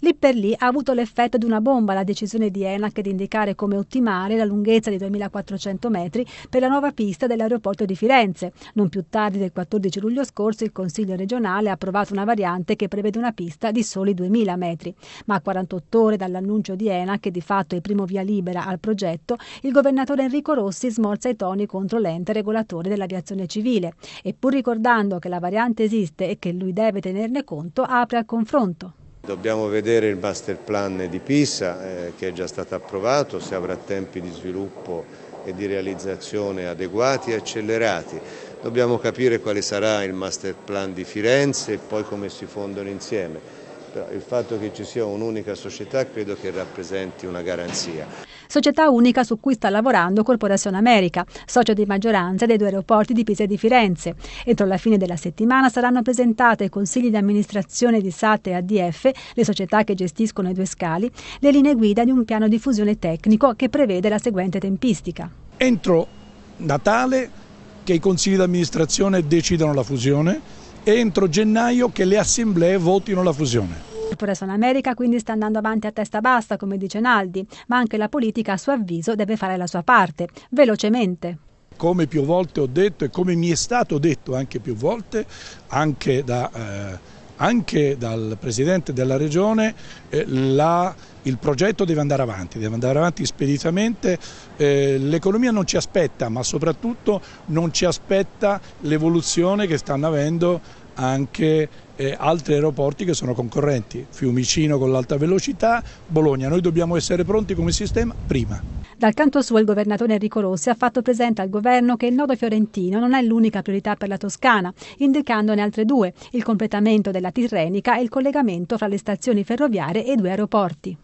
Lì per lì ha avuto l'effetto di una bomba la decisione di ENAC di indicare come ottimale la lunghezza di 2400 metri per la nuova pista dell'aeroporto di Firenze. Non più tardi del 14 luglio scorso il Consiglio regionale ha approvato una variante che prevede una pista di soli 2000 metri. Ma a 48 ore dall'annuncio di ENAC, che di fatto è primo via libera al progetto, il governatore Enrico Rossi smorza i toni contro l'ente regolatore dell'aviazione civile e pur ricordando che la variante esiste e che lui deve tenerne conto, apre al confronto. Dobbiamo vedere il master plan di Pisa eh, che è già stato approvato, se avrà tempi di sviluppo e di realizzazione adeguati e accelerati. Dobbiamo capire quale sarà il master plan di Firenze e poi come si fondono insieme il fatto che ci sia un'unica società credo che rappresenti una garanzia. Società unica su cui sta lavorando Corporazione America, socio di maggioranza dei due aeroporti di Pisa e di Firenze. Entro la fine della settimana saranno presentate ai consigli di amministrazione di SAT e ADF, le società che gestiscono i due scali, le linee guida di un piano di fusione tecnico che prevede la seguente tempistica. Entro Natale che i consigli di amministrazione decidano la fusione entro gennaio che le assemblee votino la fusione. Corporation America quindi sta andando avanti a testa bassa, come dice Naldi, ma anche la politica a suo avviso deve fare la sua parte, velocemente. Come più volte ho detto e come mi è stato detto anche più volte, anche, da, eh, anche dal Presidente della Regione, eh, la, il progetto deve andare avanti, deve andare avanti speditamente, eh, l'economia non ci aspetta, ma soprattutto non ci aspetta l'evoluzione che stanno avendo anche eh, altri aeroporti che sono concorrenti, Fiumicino con l'alta velocità, Bologna. Noi dobbiamo essere pronti come sistema prima. Dal canto suo il governatore Enrico Rossi ha fatto presente al governo che il nodo fiorentino non è l'unica priorità per la Toscana, indicandone altre due, il completamento della Tirrenica e il collegamento fra le stazioni ferroviarie e i due aeroporti.